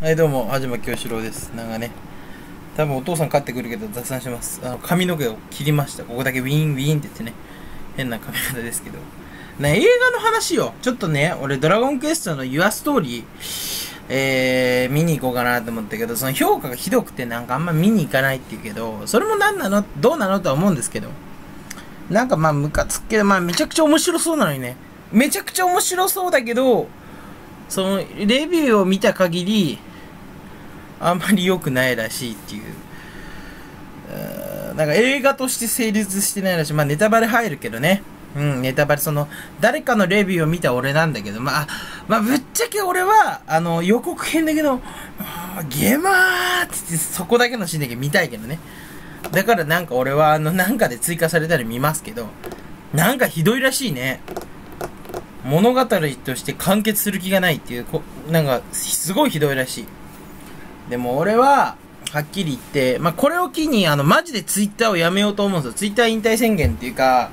はい、どうも、はじまきよしろうです。なんかね、多分お父さん帰ってくるけど雑談します。あの、髪の毛を切りました。ここだけウィーンウィーンって言ってね、変な髪型ですけど。ね、映画の話よ。ちょっとね、俺、ドラゴンクエストの Your Story、えー、見に行こうかなと思ったけど、その評価がひどくてなんかあんま見に行かないっていうけど、それも何なの？どうなのとは思うんですけど。なんかまあ、ムカつくけど、まあ、めちゃくちゃ面白そうなのにね。めちゃくちゃ面白そうだけど、その、レビューを見た限り、あんまり良くないらしいっていう。なんか映画として成立してないらしい。まあネタバレ入るけどね。うん、ネタバレ、その、誰かのレビューを見た俺なんだけど、まあ、まあ、ぶっちゃけ俺は、あの、予告編だけど、ゲマーって言って、そこだけのシーンだけ見たいけどね。だからなんか俺は、あの、なんかで追加されたら見ますけど、なんかひどいらしいね。物語として完結する気がないっていう、こなんか、すごいひどいらしい。でも俺は、はっきり言って、まあ、これを機に、あの、マジでツイッターをやめようと思うんですよ。ツイッター引退宣言っていうか、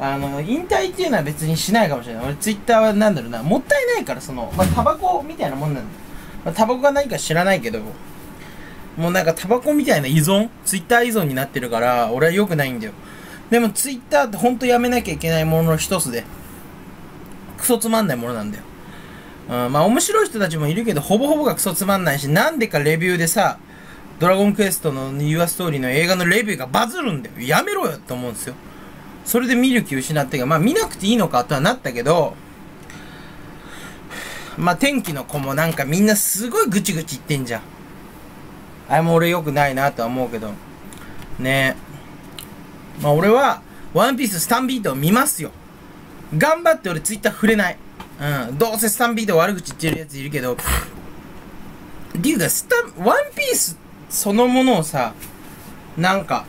あの、引退っていうのは別にしないかもしれない。俺ツイッターはなんだろうな、もったいないから、その、まあ、タバコみたいなもんなんだよ。まあ、タバコが何か知らないけど、もうなんかタバコみたいな依存？ツイッター依存になってるから、俺は良くないんだよ。でもツイッターってほんとやめなきゃいけないものの一つで、クソつまんないものなんだよ。うん、まあ面白い人たちもいるけど、ほぼほぼがクソつまんないし、なんでかレビューでさ、ドラゴンクエストの Your Story の映画のレビューがバズるんだよ。やめろよって思うんですよ。それで見る気失ってが、まあ見なくていいのかとはなったけど、まあ天気の子もなんかみんなすごいぐちぐち言ってんじゃん。あれも俺良くないなとは思うけど。ねえ。まあ俺は、ワンピーススタンビートを見ますよ。頑張って俺ツイッター触れない。うん。どうせスタンビート悪口言ってるやついるけど、っていうか、スタン、ワンピースそのものをさ、なんか、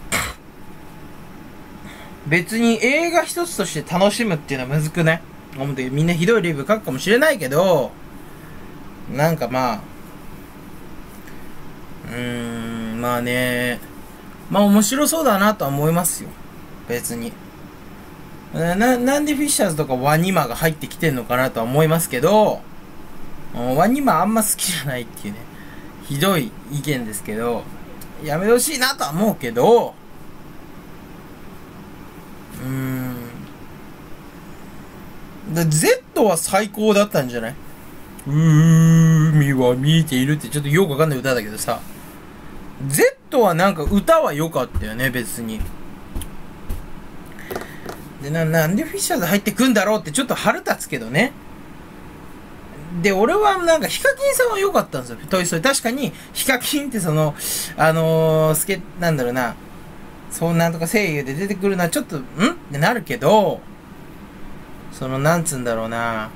別に映画一つとして楽しむっていうのはむずくない？思ってみんなひどいレビュー書くかもしれないけど、なんかまあ、うーん、まあね、まあ面白そうだなとは思いますよ。別に。な、なんでフィッシャーズとかワニマが入ってきてんのかなとは思いますけど、ワニマあんま好きじゃないっていうね、ひどい意見ですけど、やめてほしいなとは思うけど、うーん。だ Z は最高だったんじゃない？海は見えているってちょっとよくわかんない歌だけどさ、Z はなんか歌は良かったよね、別に。で、な、なんでフィッシャーズ入ってくんだろうってちょっと腹立つけどね。で、俺はなんかヒカキンさんは良かったんですよ、トイスト。確かに、ヒカキンってその、あのー、スケ、なんだろうな、そうなんとか声優で出てくるのはちょっと、ん？ってなるけど、その、なんつうんだろうな、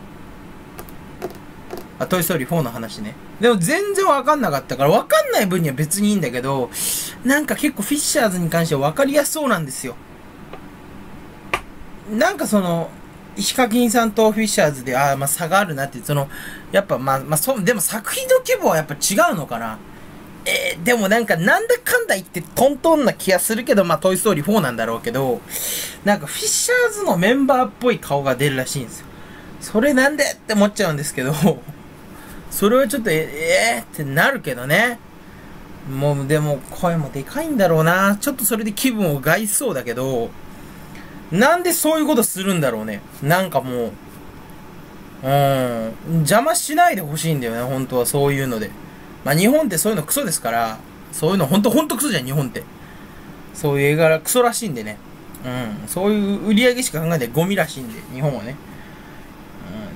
あ、トイストーリー4の話ね。でも全然わかんなかったから、わかんない分には別にいいんだけど、なんか結構フィッシャーズに関してはわかりやすそうなんですよ。なんかその、ヒカキンさんとフィッシャーズで、ああ、まあ差があるなって、その、やっぱまあ、まあそう、でも作品の規模はやっぱ違うのかな。えー、でもなんかなんだかんだ言ってトントンな気がするけど、まあトイストーリー4なんだろうけど、なんかフィッシャーズのメンバーっぽい顔が出るらしいんですよ。それなんでって思っちゃうんですけど、それはちょっと、ええー、ってなるけどね。もう、でも声もでかいんだろうな。ちょっとそれで気分を害しそうだけど、なんでそういうことするんだろうね。なんかもう、うん、邪魔しないでほしいんだよね、本当はそういうので。まあ日本ってそういうのクソですから、そういうの本当本当クソじゃん、日本って。そういう映画がクソらしいんでね。うん、そういう売り上げしか考えないゴミらしいんで、日本はね。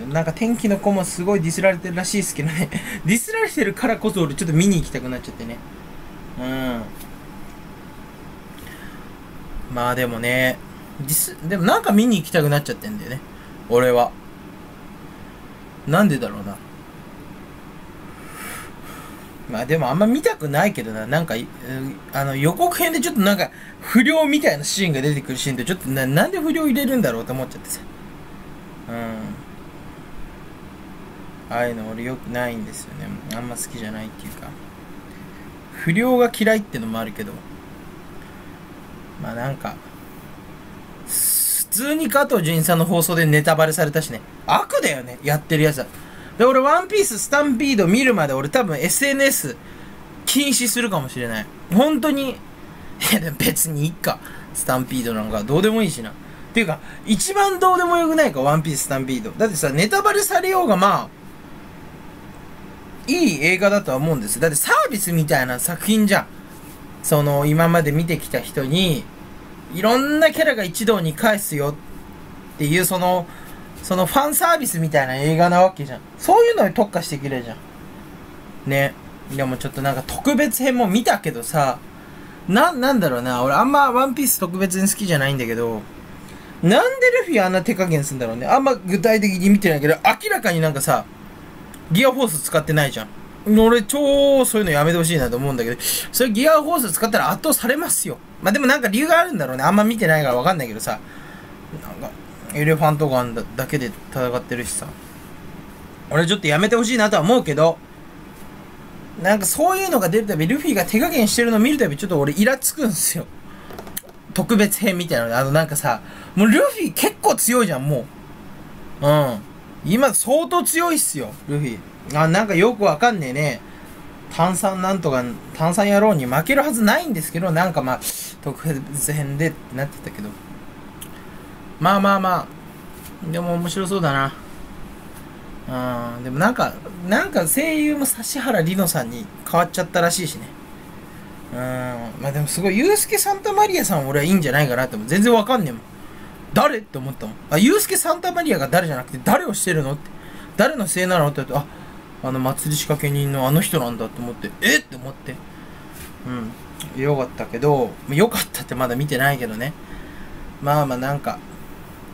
うん、なんか天気の子もすごいディスられてるらしいですけどね。ディスられてるからこそ俺ちょっと見に行きたくなっちゃってね。うん。まあでもね、ディス、でもなんか見に行きたくなっちゃってんだよね。俺は。なんでだろうな。まあでもあんま見たくないけどな。なんか、あの予告編でちょっとなんか不良みたいなシーンが出てくるシーンでちょっとななんで不良入れるんだろうと思っちゃってさ。うん。ああいうの俺よくないんですよね。あんま好きじゃないっていうか。不良が嫌いってのもあるけど。まあなんか、通に加藤純一さんの放送でネタバレされたしね。悪だよね、やってるやつは。で、俺、ワンピーススタンピード見るまで俺多分 SNS 禁止するかもしれない。本当に、いや、別にいいか。スタンピードなんかどうでもいいしな。っていうか、一番どうでもよくないか、ワンピーススタンピード。だってさ、ネタバレされようがまあ、いい映画だとは思うんですだってサービスみたいな作品じゃん。その、今まで見てきた人に、いろんなキャラが一堂に返すよっていう、その、そのファンサービスみたいな映画なわけじゃん。そういうのに特化してくれるじゃん。ね。でもちょっとなんか特別編も見たけどさ、な、なんだろうな。俺あんまワンピース特別に好きじゃないんだけど、なんでルフィあんな手加減するんだろうね。あんま具体的に見てないけど、明らかになんかさ、ギアフォース使ってないじゃん。俺超そういうのやめてほしいなと思うんだけど、それギアフォース使ったら圧倒されますよ。まあ、でもなんか理由があるんだろうね。あんま見てないからわかんないけどさ。なんか、エレファントガンだだけで戦ってるしさ。俺ちょっとやめてほしいなとは思うけど、なんかそういうのが出るたび、ルフィが手加減してるの見るたび、ちょっと俺イラつくんすよ。特別編みたいなのあのなんかさ、もうルフィ結構強いじゃん、もう。うん。今相当強いっすよ、ルフィ。あ、なんかよくわかんねえね。炭酸なんとか、炭酸野郎に負けるはずないんですけど、なんかまあ、特別編でってなってたけど。まあまあまあ、でも面白そうだな。うん、でもなんか、なんか声優も指原莉乃さんに変わっちゃったらしいしね。うん、まあでもすごい、ユースケ・サンタマリアさん俺はいいんじゃないかなって全然わかんねえもん。誰って思ったもん。あ、ユースケ・サンタマリアが誰じゃなくて誰をしてるのって。誰のせいなのって言うと、あ、あの祭り仕掛け人のあの人なんだと思って、えっ？て思って。うん。よかったけど、よかったってまだ見てないけどね。まあまあなんか、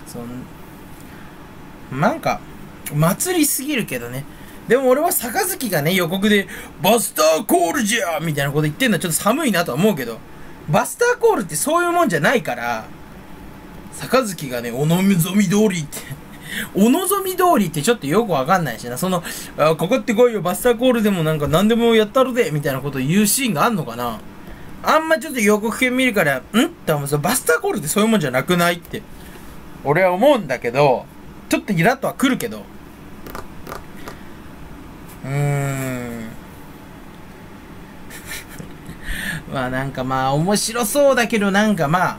そん、なんか、祭りすぎるけどね。でも俺は杯がね、予告で、バスターコールじゃみたいなこと言ってんのはちょっと寒いなとは思うけど、バスターコールってそういうもんじゃないから、杯がね、お望み通りってお望み通りってちょっとよくわかんないしな。その、あ、かかってこいよ、バスターコールでもなんか何でもやったるで、みたいなこと言うシーンがあんのかなあんまちょっと予告編見るから、ん？って思う。バスターコールってそういうもんじゃなくないって。俺は思うんだけど、ちょっとイラッとは来るけど。うーん。まあなんかまあ面白そうだけどなんかまあ、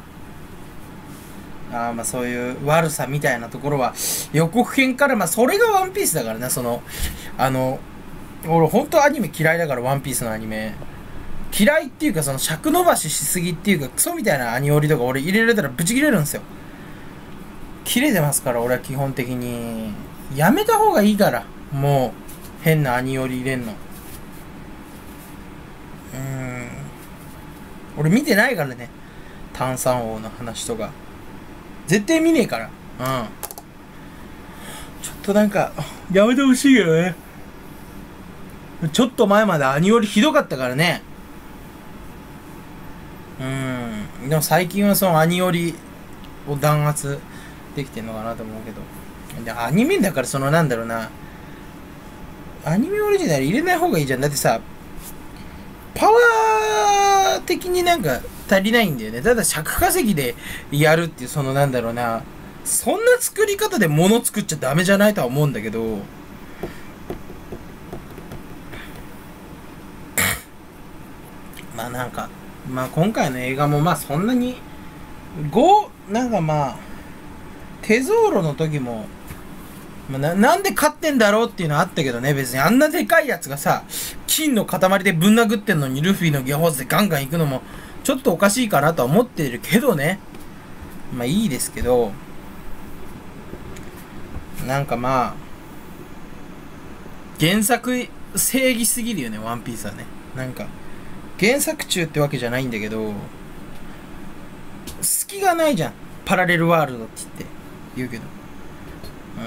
あまあそういう悪さみたいなところは予告編からまあそれがワンピースだからねそのあの俺本当アニメ嫌いだからワンピースのアニメ。嫌いっていうかその尺伸ばししすぎっていうかクソみたいなアニオリとか俺入れられたらブチ切れるんですよ。切れてますから俺は基本的に。やめた方がいいからもう変なアニオリ入れんの。うん。俺見てないからね。炭酸王の話とか。絶対見ねえから。うん。ちょっとなんか、やめてほしいよね。ちょっと前までアニオリひどかったからね。うん。でも最近はそのアニオリを弾圧できてんのかなと思うけど。で、アニメだからそのなんだろうな。アニメオリジナル入れない方がいいじゃん。だってさ、パワー的になんか足りないんだよね。ただ尺稼ぎでやるっていう、そのなんだろうな、そんな作り方で物作っちゃダメじゃないとは思うんだけど、まあなんか、まあ今回の映画もまあそんなに、5、なんかまあ、手ゾーロの時も、まあ、ななんで勝ってんだろうっていうのはあったけどね、別に。あんなでかいやつがさ、金の塊でぶん殴ってんのにルフィのギャホーズでガンガン行くのも、ちょっとおかしいかなとは思ってるけどね。まあいいですけど、なんかまあ、原作正義すぎるよね、ワンピースはね。なんか、原作中ってわけじゃないんだけど、隙がないじゃん。パラレルワールドって言って、言うけど。うん。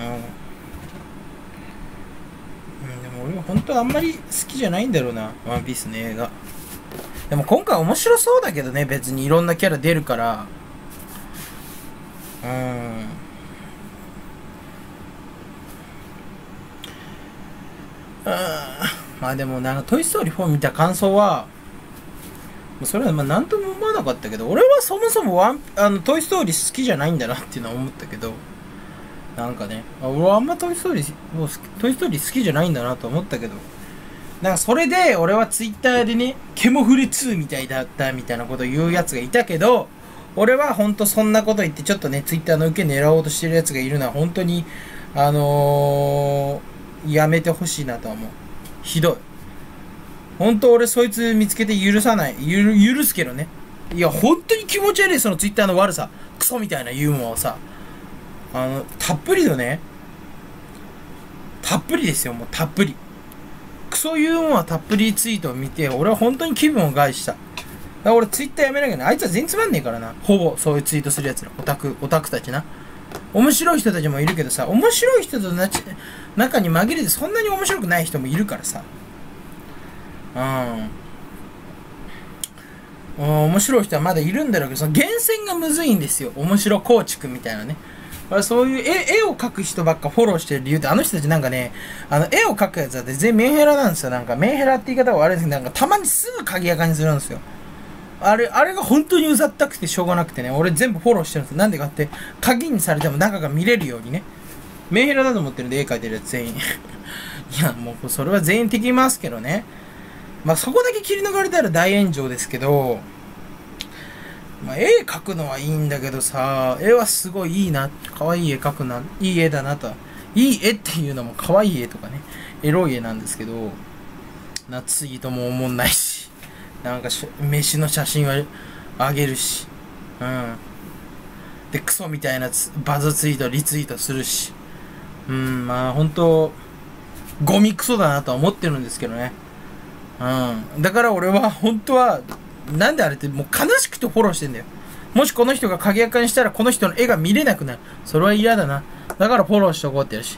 でも俺は本当はあんまり好きじゃないんだろうな、ワンピースの映画。でも今回面白そうだけどね、別にいろんなキャラ出るから。うん。まあでもなんかトイ・ストーリー4見た感想は、それはまあ何とも思わなかったけど、俺はそもそもワン、あの、トイ・ストーリー好きじゃないんだなっていうのは思ったけど、なんかね俺はあんまトイ・ストーリートイ・ストーリー好きじゃないんだなと思ったけどなんかそれで俺はツイッターでねケモフレ2みたいだったみたいなことを言うやつがいたけど俺は本当そんなこと言ってちょっとねツイッターの受け狙おうとしてるやつがいるのは本当にあのー、やめてほしいなと思う。ひどい。本当俺そいつ見つけて許さない。ゆ許すけどね。いや本当に気持ち悪いそのツイッターの悪さ。クソみたいなユーモアをさ。あのたっぷりのねたっぷりですよもうたっぷり。クソユーモアたっぷりツイートを見て俺は本当に気分を害しただから俺ツイッターやめなきゃね。あいつは全然つまんねえからな。ほぼそういうツイートするやつら。オタク、オタクたちな。面白い人たちもいるけどさ、面白い人となち中に紛れてそんなに面白くない人もいるからさ。うん。面白い人はまだいるんだろうけど、その厳選がむずいんですよ。面白構築みたいなね。そういう絵絵を描く人ばっかフォローしてる理由って、あの人たちなんかね、あの絵を描くやつだって全員メンヘラなんですよ。なんかメンヘラって言い方は悪いんですけど、なんかたまにすぐ鍵垢にするんですよ。あれ、あれが本当にうざったくてしょうがなくてね、俺全部フォローしてるんですよなんでかって、鍵にされても中が見れるようにね。メンヘラだと思ってるんで、絵描いてるやつ全員。いや、もうそれは全員敵いますけどね。まあそこだけ切り抜かれたら大炎上ですけど、まあ絵描くのはいいんだけどさ、絵はすごいいいな、可愛い絵描くな、いい絵だなと。いい絵っていうのも可愛い絵とかね、エロい絵なんですけど、な、ツイートも思んないし。なんか飯の写真はあげるし、うん。で、クソみたいなバズツイート、リツイートするし、うん、まあ本当ゴミクソだなとは思ってるんですけどね。うん。だから俺は本当は、なんであれってもう悲しくてフォローしてんだよ。もしこの人が鍵垢にしたらこの人の絵が見れなくなる。それは嫌だな。だからフォローしとこうってやるし。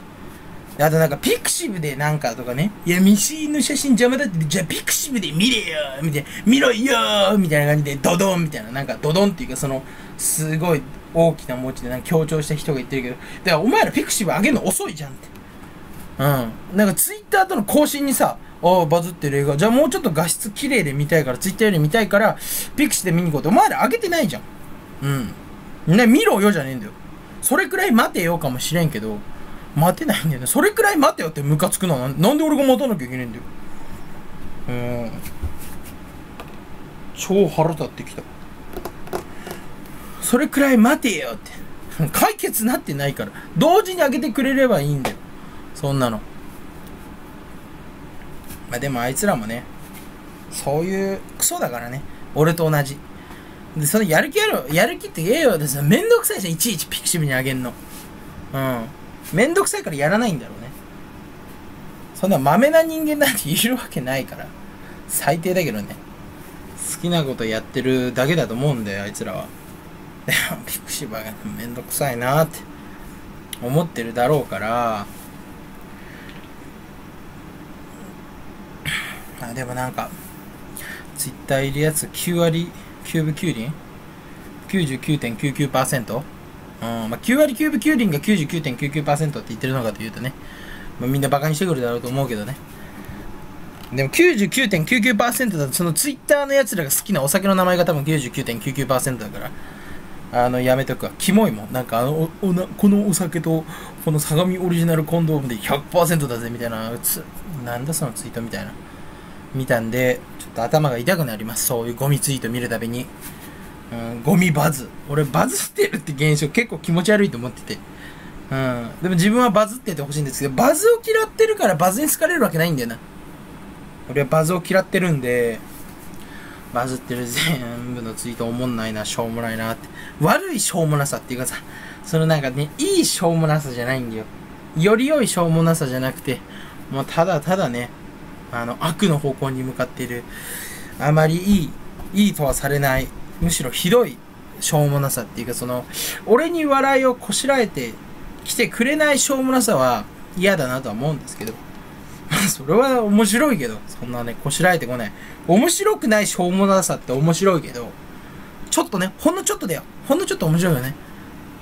あとなんかピクシブでなんかとかね、いや、飯の写真邪魔だって、じゃあピクシブで見れよみたいな、見ろよみたいな感じで、ドドンみたいな、なんかドドンっていうか、その、すごい大きな文字でなんか強調した人が言ってるけど、だからお前らピクシブ上げるの遅いじゃんって。うん。なんかツイッターとの更新にさ、ああ、バズってる映画。じゃあもうちょっと画質綺麗で見たいから、ツイッターより見たいから、ピクシブで見に行こうって。お前ら上げてないじゃん。うん。ね、見ろよじゃねえんだよ。それくらい待てよかもしれんけど、待てないんだよね。それくらい待てよってムカつくのはなんで俺が待たなきゃいけないんだよ。うん。超腹立ってきた。それくらい待てよって。解決なってないから。同時に開けてくれればいいんだよ。そんなの。まあでもあいつらもね、そういうクソだからね。俺と同じ。で、そのやる気ある、やる気って言えよ。ですめんどくさいじゃん。いちいちピクシブにあげんの。うん。めんどくさいからやらないんだろうね。そんな豆な人間なんているわけないから。最低だけどね。好きなことやってるだけだと思うんだよ、あいつらは。でも、ピクシバがめんどくさいなって思ってるだろうから、あでもなんか、ツイッターいるやつ9割9分9厘 ?99.99%? うん？まあ、9割9分9厘が99.99%って言ってるのかというとね、まあ、みんなバカにしてくるだろうと思うけどね。でも99.99%だと、そのツイッターのやつらが好きなお酒の名前が多分99.99%だから、あの、やめとくわ。キモいもん。なんかあの、おなこのお酒と、この相模オリジナルコンドームで100%だぜ、みたいな、つなんだそのツイートみたいな。見たんで、ちょっと頭が痛くなります。そういうゴミツイート見るたびに。うん、ゴミバズ。俺バズってるって現象結構気持ち悪いと思ってて。うん。でも自分はバズっててほしいんですけど、バズを嫌ってるからバズに好かれるわけないんだよな。俺はバズを嫌ってるんで、バズってる全部のツイートおもんないな、しょうもないなって。悪いしょうもなさっていうかさ、そのなんかね、いいしょうもなさじゃないんだよ。より良いしょうもなさじゃなくて、もうただただね、あの、悪の方向に向かっている、あまりいい、いいとはされないむしろひどいしょうもなさっていうかその俺に笑いをこしらえてきてくれないしょうもなさは嫌だなとは思うんですけど。それは面白いけどそんなねこしらえてこない。面白くないしょうもなさって面白いけどちょっとねほんのちょっとだよ。ほんのちょっと面白いよね。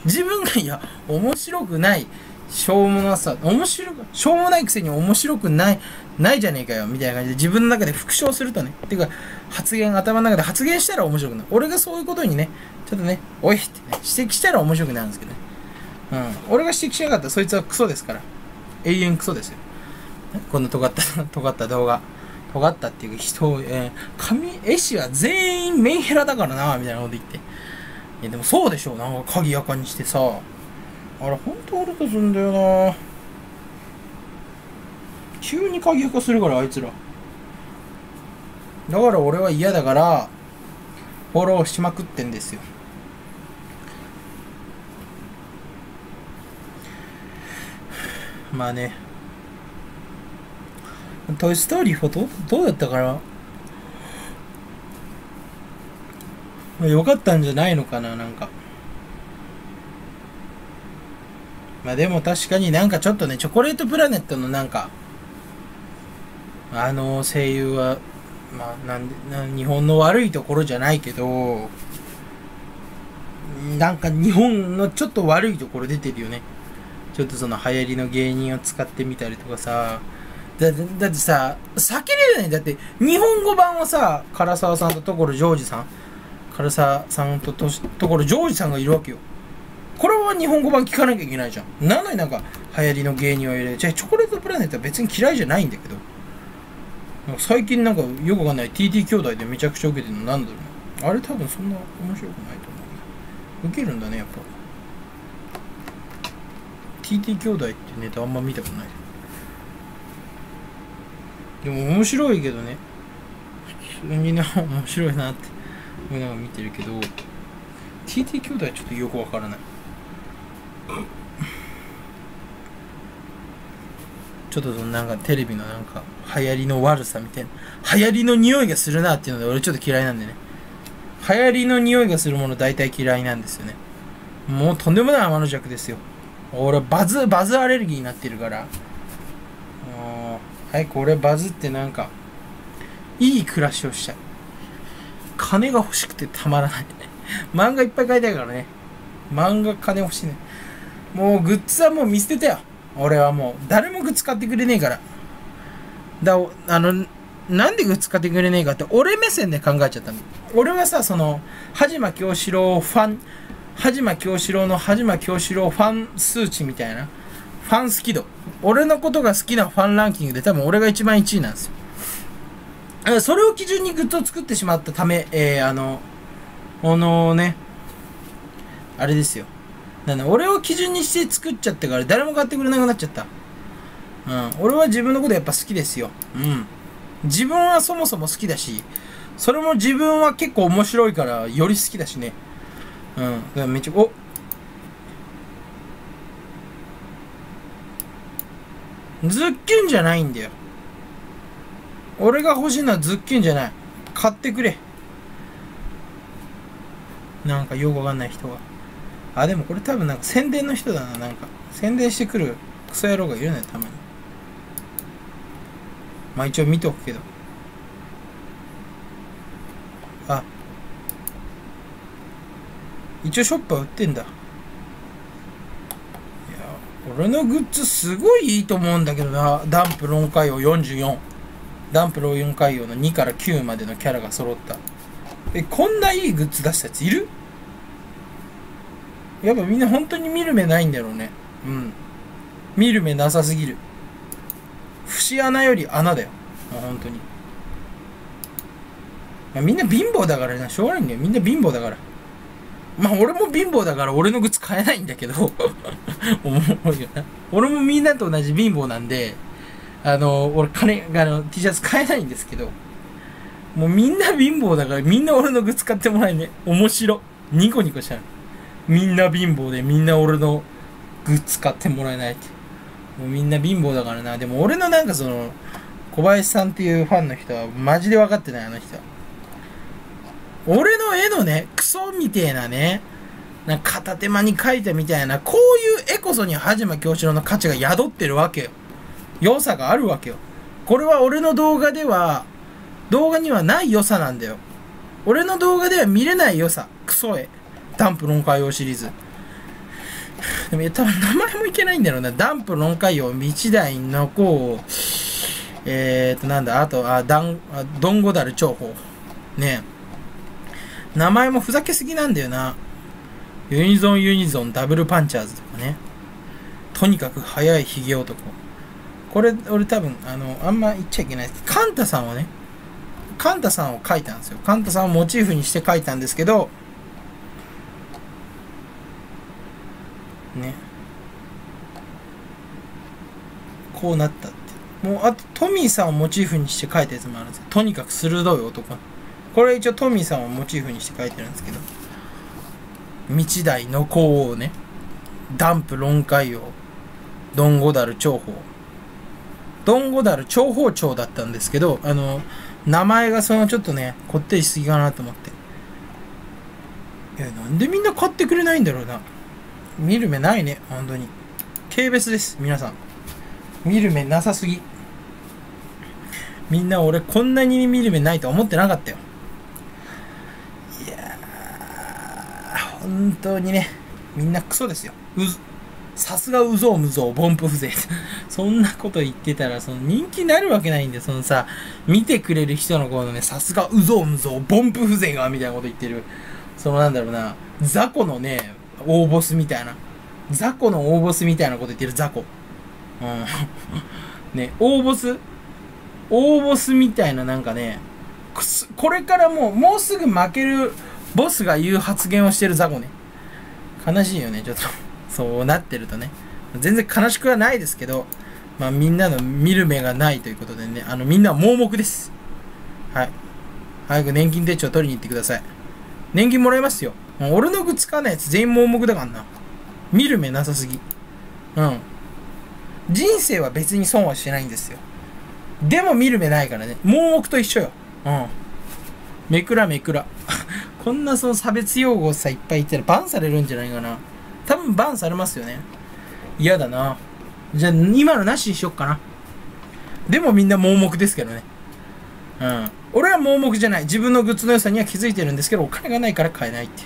自分がいや面白くないしょうもなさ、面白く、しょうもないくせに面白くない、ないじゃねえかよ、みたいな感じで自分の中で復唱するとね、っていうか、発言、頭の中で発言したら面白くない。俺がそういうことにね、ちょっとね、おいってね、指摘したら面白くなるんですけどね。うん。俺が指摘しなかったらそいつはクソですから。永遠クソですよ。こんな尖った 尖った動画。尖ったっていう人を、えー、髪絵師は全員メンヘラだからなみたいなこと言って。いやでもそうでしょう。なんか鍵垢にしてさ。あれ本当俺とすんだよな。急に鍵垢するからあいつら。だから俺は嫌だからフォローしまくってんですよ。まあね。トイ・ストーリー4どどうだったかな？よかったんじゃないのかななんか。まあでも確かになんかちょっとねチョコレートプラネットのなんかあの声優はまあなんでな日本の悪いところじゃないけどなんか日本のちょっと悪いところ出てるよね。ちょっとその流行りの芸人を使ってみたりとかさ。だだってさ避けれない。だって日本語版はさ唐沢さんと所ジョージさん。唐沢さんとと所ジョージさんがいるわけよ。これは日本語版聞かなきゃいけないじゃん。なのになんか流行りの芸人を入れじゃあチョコレートプラネットは別に嫌いじゃないんだけど。最近なんかよくわかんない。TT 兄弟でめちゃくちゃ受けてるのなんだろう。ねあれ多分そんな面白くないと思う受けるんだねやっぱ。TT 兄弟ってネタあんま見たことない。でも面白いけどね。普通にな面白いなって思いながら見てるけど。TT 兄弟ちょっとよくわからない。ちょっとそのなんかテレビのなんか流行りの悪さみたいな。流行りの匂いがするなっていうので俺ちょっと嫌いなんでね。流行りの匂いがするもの大体嫌いなんですよね。もうとんでもない天の弱ですよ。俺バズバズアレルギーになってるから。早く俺バズってなんかいい暮らしをしたい。金が欲しくてたまらない。漫画いっぱい買いたいからね。漫画金欲しいね。もうグッズはもう見捨てたよ。俺はもう誰もグッズ買ってくれねえから。だあのなんでグッズ買ってくれねえかって俺目線で考えちゃったの。俺はさその羽島京志郎ファン羽島京志郎の羽島京志郎ファン数値みたいなファン好き度俺のことが好きなファンランキングで多分俺が一番1位なんですよ。それを基準にグッズを作ってしまったため、えー、あの、このね、あれですよ。なんだ、俺を基準にして作っちゃってから誰も買ってくれなくなっちゃった。うん。俺は自分のことやっぱ好きですよ。うん。自分はそもそも好きだし、それも自分は結構面白いからより好きだしね。うん。めっちゃ、おズッキュンじゃないんだよ。俺が欲しいのはズッキュンじゃない。買ってくれ。なんかよくわかんない人が。あ、でもこれ多分なんか宣伝の人だな、なんか。宣伝してくるクソ野郎がいるね、たまに。まあ一応見ておくけど。あ。一応ショップは売ってんだ。いや俺のグッズすごいいいと思うんだけどな。ダンプ論海王44。ダンプ論海王の2から9までのキャラが揃った。え、こんないいグッズ出したやついる？やっぱみんな本当に見る目ないんだろうね。うん。見る目なさすぎる。節穴より穴だよ。もう本当に。まあ、みんな貧乏だからな。しょうがないんだよ。みんな貧乏だから。まあ俺も貧乏だから俺の靴買えないんだけど 思うよな。俺もみんなと同じ貧乏なんで、あの、俺金、あの、T シャツ買えないんですけど、もうみんな貧乏だからみんな俺の靴買ってもらえね。面白。ニコニコしちゃう。みんな貧乏でみんな俺のグッズ買ってもらえないって。もうみんな貧乏だからな。でも俺のなんかその、小林さんっていうファンの人はマジで分かってない、あの人は。俺の絵のね、クソみてえなね、なんか片手間に描いたみたいな、こういう絵こそに羽島京志郎の価値が宿ってるわけよ。良さがあるわけよ。これは俺の動画では、動画にはない良さなんだよ。俺の動画では見れない良さ。クソ絵。ダンプ論海王シリーズ。でも多分名前もいけないんだろうな。ダンプ論海王、道大のこう、えーと、なんだ、あと、あ、ダン、あドンゴダル長宝。ね名前もふざけすぎなんだよな。ユニゾンユニゾンダブルパンチャーズとかねとにかく速いヒゲ男これ俺多分あのあんま言っちゃいけないですカンタさんをねカンタさんを描いたんですよカンタさんをモチーフにして描いたんですけどね。こうなったって。もうあとトミーさんをモチーフにして描いたやつもあるんですよ。とにかく鋭い男。これ一応トミーさんをモチーフにして描いてるんですけど。道大の皇王ね。ダンプ論海王。ドンゴダル長宝ドンゴダル長宝長だったんですけど。あの名前がそのちょっとねこってりしすぎかなと思って。いやなんでみんな買ってくれないんだろうな。見る目ないね本当に。軽蔑です皆さん。見る目なさすぎ。みんな俺こんなに見る目ないと思ってなかったよ。いやー本当にね。みんなクソですよ。うずさすがうぞうむぞうボンプ風情そんなこと言ってたらその人気になるわけないんでそのさ見てくれる人のこのねさすがうぞうむぞうボンプ風情がみたいなこと言ってる。そのなんだろうな雑魚のね大ボスみたいな。雑魚の大ボスみたいなこと言ってる雑魚。うん。ね大ボス？大ボスみたいななんかねこれからもうもうすぐ負けるボスが言う発言をしてる雑魚ね。悲しいよねちょっと。そうなってるとね。全然悲しくはないですけどまあみんなの見る目がないということでね。あのみんな盲目です。はい。早く年金手帳取りに行ってください。年金もらえますよ。俺の具使わないやつ全員盲目だからな。見る目なさすぎ。うん。人生は別に損はしてないんですよ。でも見る目ないからね。盲目と一緒よ。うん。めくらめくら。こんなその差別用語さいっぱい言ったらバンされるんじゃないかな。多分バンされますよね。嫌だな。じゃあ今のなしにしよっかな。でもみんな盲目ですけどね。うん。俺は盲目じゃない。自分のグッズの良さには気づいてるんですけどお金がないから買えないって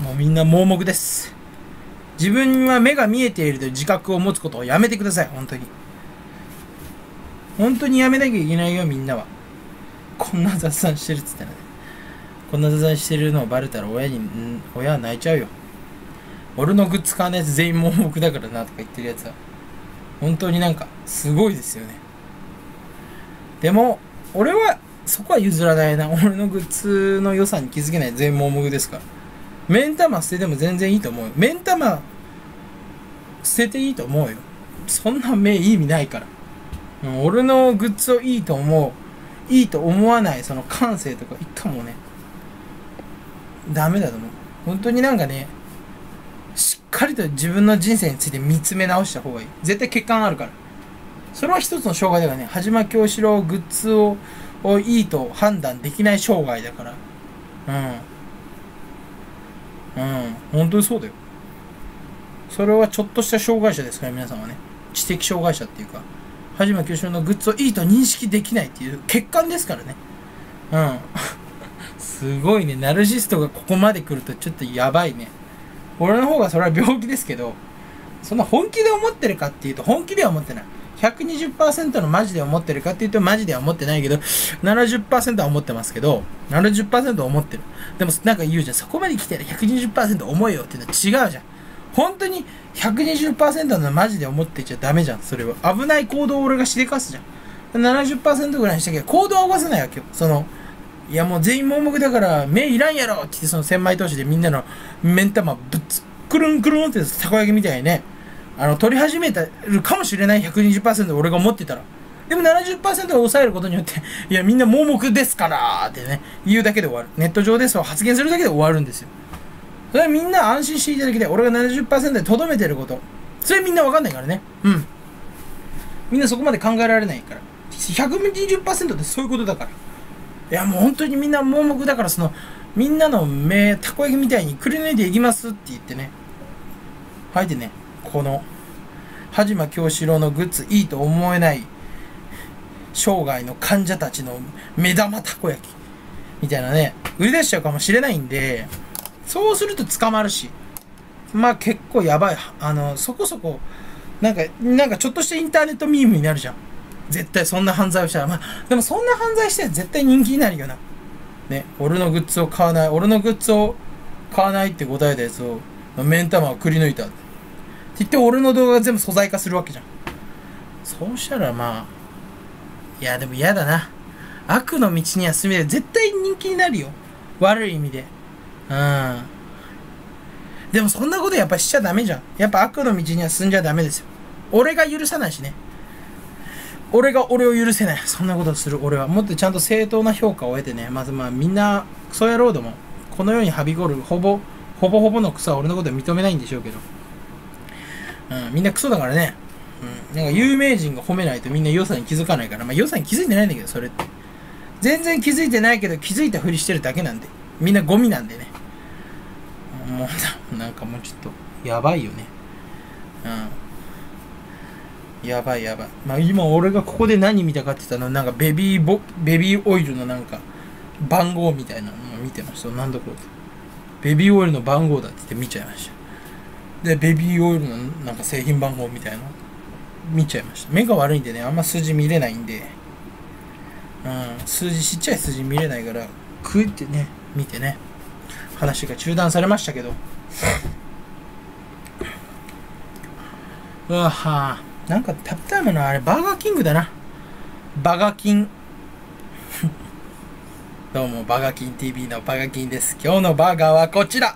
うんもうみんな盲目です自分は目が見えているという自覚を持つことをやめてください本当に本当にやめなきゃいけないよみんなはこんな雑談してるっつってねこんな雑談してるのをバレたら親に、親は泣いちゃうよ。俺のグッズ買わないやつ全員盲目だからなとか言ってるやつは。本当になんか、すごいですよね。でも、俺は、そこは譲らないな。俺のグッズの良さに気づけない全員盲目ですから。目ん玉捨てても全然いいと思うよ。目ん玉捨てていいと思うよ。そんな目意味ないから。俺のグッズをいいと思う。いいと思わない、その感性とか一回もね、ダメだと思う。本当になんかね、しっかりと自分の人生について見つめ直した方がいい。絶対欠陥あるから。それは一つの障害だからね、羽島京志郎グッズををいいと判断できない障害だから。うん。うん。本当にそうだよ。それはちょっとした障害者ですから、皆さんはね。知的障害者っていうか、羽島京志郎のグッズをいいと認識できないっていう欠陥ですからね。うん。すごいね、ナルシストがここまで来るとちょっとやばいね。俺の方がそれは病気ですけど、そんな本気で思ってるかっていうと本気では思ってない。120%のマジで思ってるかっていうとマジでは思ってないけど、70%は思ってますけど、70%は思ってる。でもなんか言うじゃん、そこまで来たら120%思えよっていうのは違うじゃん。本当に120%のマジで思ってちゃダメじゃん、それは。危ない行動を俺がしでかすじゃん。70%ぐらいにしたけど、行動は起こさないわけよ。その、いやもう全員盲目だから目いらんやろって言ってその千枚通しでみんなの目ん玉ぶっつくるんくるんってたこ焼きみたいにねあの取り始めたるかもしれない120%俺が思ってたら。でも70%を抑えることによって いやみんな盲目ですからってね言うだけで終わる。ネット上ですと発言するだけで終わるんですよ。それはみんな安心していただきたい。俺が70%でとどめてること。それみんなわかんないからね。うん。みんなそこまで考えられないから。120%ってそういうことだから。いやもう本当にみんな盲目だからそのみんなの目たこ焼きみたいにくり抜いていきますって言ってね。はいでねこの羽島京志郎のグッズいいと思えない生涯の患者たちの目玉たこ焼きみたいなね売り出しちゃうかもしれないんでそうすると捕まるしまあ結構やばいあのそこそこなんかなんかちょっとしたインターネットミームになるじゃん絶対そんな犯罪をしたら。まあ、でもそんな犯罪して絶対人気になるよな。ね、俺のグッズを買わない、俺のグッズを買わないって答えたやつを、目ん玉をくり抜いた。って言って俺の動画が全部素材化するわけじゃん。そうしたらまあ、いやでも嫌だな。悪の道には進める。絶対人気になるよ。悪い意味で。うん。でもそんなことやっぱしちゃダメじゃん。やっぱ悪の道には進んじゃダメですよ。俺が許さないしね。俺が俺を許せない。そんなことする俺は。もっとちゃんと正当な評価を得てね。まずまあみんな、クソ野郎ども、この世にはびこる、ほぼ、ほぼほぼのクソは俺のことは認めないんでしょうけど。みんなクソだからね。うん。なんか有名人が褒めないとみんな良さに気づかないから。まあ良さに気づいてないんだけど、それって。全然気づいてないけど気づいたふりしてるだけなんで。みんなゴミなんでね。もう、なんかもうちょっと、やばいよね。うん。やばいやばい。まあ今俺がここで何見たかって言ったのなんかベビーボ、ベビーオイルのなんか番号みたいなのを見てました。なんだこれ。ベビーオイルの番号だって言って見ちゃいました。で、ベビーオイルのなんか製品番号みたいな見ちゃいました。目が悪いんでね、あんま数字見れないんで、うん、数字、ちっちゃい数字見れないから、クイってね、見てね、話が中断されましたけど、うわはぁ。なんか食べたいものあれ、バーガーキングだな。バガキン。どうも、バガキン TV のバガキンです。今日のバーガーはこちら、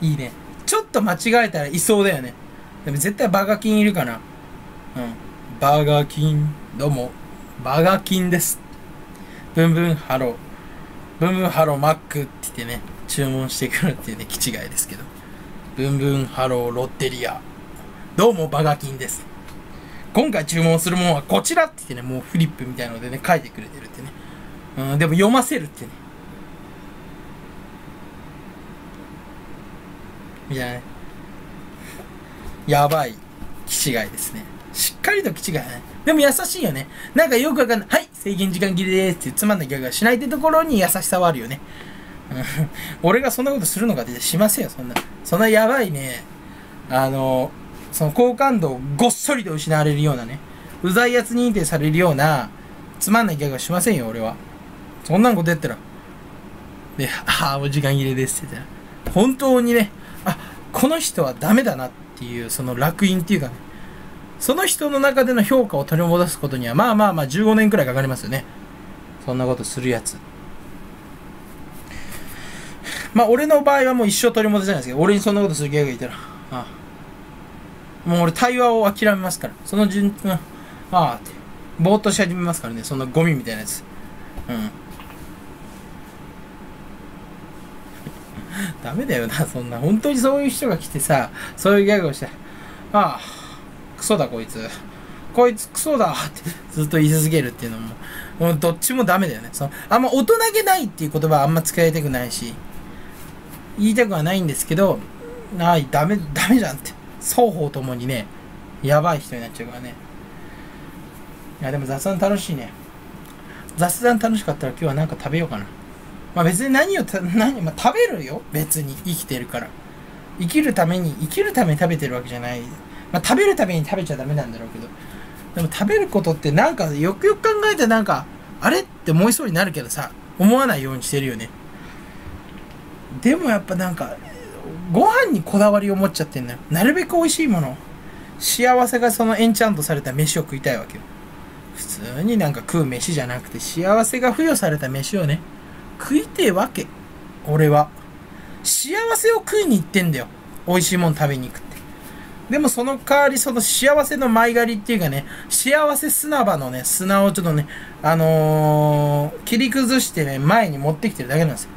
いいね。ちょっと間違えたらいそうだよね。でも絶対バガキンいるかな。うん。バーガーキン。どうも、バガキンです。ブンブンハロー。ブンブンハローマックって言ってね、注文してくるっていうね、気違いですけど。ブンブンハローロッテリア。どうもバガキンです。今回注文するものはこちらって言ってね、もうフリップみたいのでね、書いてくれてるってね。うん、でも読ませるってね。みたいな。やばい。気違いですね。しっかりと気違いね。でも優しいよね。なんかよくわかんない。はい、制限時間切れですってつまんないギャグがしないってところに優しさはあるよね。俺がそんなことするのかってしませんよ、そんな。そんなやばいね。あの、その好感度をごっそりと失われるようなね、うざいやつ認定されるような、つまんないギャグはしませんよ、俺は。そんなことやったら。で、ああ、お時間切れですって言ったら、本当にね、この人はダメだなっていう、その楽印っていうかね、その人の中での評価を取り戻すことには、まあまあまあ15年くらいかかりますよね。そんなことするやつ。まあ俺の場合はもう一生取り戻せないですけど、俺にそんなことするギャグがいたら、ああもう俺対話を諦めますから。その順、うん、ああって。ぼーっとし始めますからね。そんなゴミみたいなやつ。うん。ダメだよな、そんな。本当にそういう人が来てさ、そういうギャグをして、ああ、クソだこいつ。こいつクソだってずっと言い続けるっていうのも、もうどっちもダメだよね。そのあんま大人げないっていう言葉はあんま使いたくないし、言いたくはないんですけど、ああ、ダメ、ダメじゃんって。双方ともにね、やばい人になっちゃうからね。いや、でも雑談楽しいね。雑談楽しかったら今日は何か食べようかな。まあ別に何を、何、まあ食べるよ。別に生きてるから。生きるために、生きるために食べてるわけじゃない。まあ食べるために食べちゃダメなんだろうけど。でも食べることってなんかよくよく考えてなんか、あれって思いそうになるけどさ、思わないようにしてるよね。でもやっぱなんか、ご飯にこだわりを持っちゃってんのよ。なるべく美味しいもの。幸せがそのエンチャントされた飯を食いたいわけよ。普通になんか食う飯じゃなくて、幸せが付与された飯をね、食いてえわけ。俺は。幸せを食いに行ってんだよ。美味しいもん食べに行くって。でもその代わりその幸せの舞狩りっていうかね、幸せ砂場のね、砂をちょっとね、あのー、切り崩してね、前に持ってきてるだけなんですよ。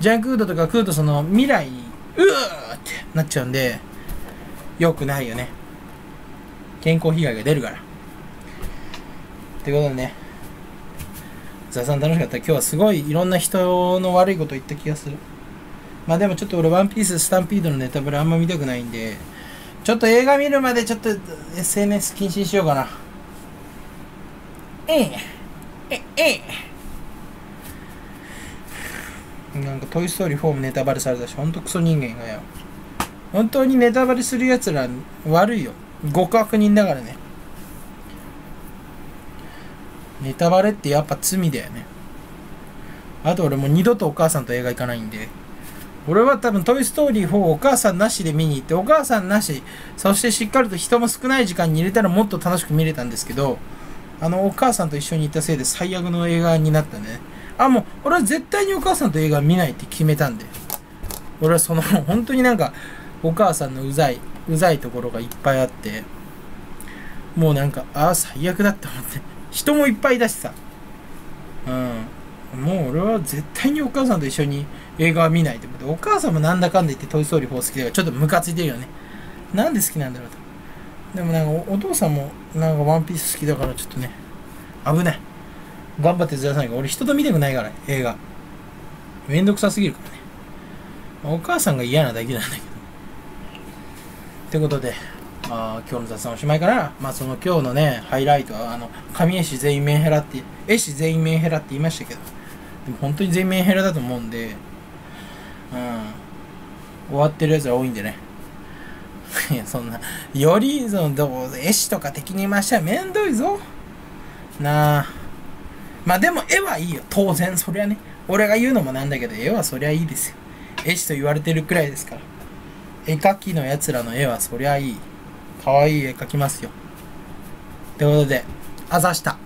ジャンクフードとか食うとその未来うーってなっちゃうんで、良くないよね。健康被害が出るから。ってことでね、雑談楽しかった。今日はすごいいろんな人の悪いこと言った気がする。まあでもちょっと俺ワンピーススタンピードのネタバレあんま見たくないんで、ちょっと映画見るまでちょっと SNS 禁止にしようかな。ええ。え、え。なんか、トイ・ストーリー4もネタバレされたし、ほんとクソ人間がよ。本当にネタバレする奴ら悪いよ。極悪人だからね。ネタバレってやっぱ罪だよね。あと俺もう二度とお母さんと映画行かないんで。俺は多分「トイ・ストーリー4」お母さんなしで見に行ってお母さんなしそしてしっかりと人も少ない時間に入れたらもっと楽しく見れたんですけどあのお母さんと一緒に行ったせいで最悪の映画になったね。あもう俺は絶対にお母さんと映画見ないって決めたんで。俺はその本当になんかお母さんのうざいうざいところがいっぱいあってもうなんかああ最悪だって思って。人もいっぱいだしさ。うん。もう俺は絶対にお母さんと一緒に映画は見ないって。ことお母さんもなんだかんだ言って「トイ・ストーリー4」好きだからちょっとムカついてるよね。なんで好きなんだろうと。でもなんかおお父さんもなんかワンピース好きだからちょっとね。危ない。頑張ってずらさないから。俺人と見たくないから映画。めんどくさすぎるからね。お母さんが嫌なだけなんだけど。ってことで、まあ、今日の雑談おしまいかな。まあ、その今日のね、ハイライトは、あの、神絵師全員メンヘラって、絵師全員メンヘラって言いましたけど、でも本当に全員メンヘラだと思うんで、うん、終わってるやつが多いんでね。そんな、より、その、どう、絵師とか敵に回したらめんどいぞ。なあ。まあでも絵はいいよ。当然、そりゃね。俺が言うのもなんだけど、絵はそりゃいいですよ。絵師と言われてるくらいですから。絵描きのやつらの絵はそりゃいい。可愛い絵描きますよ。ということで、あざした。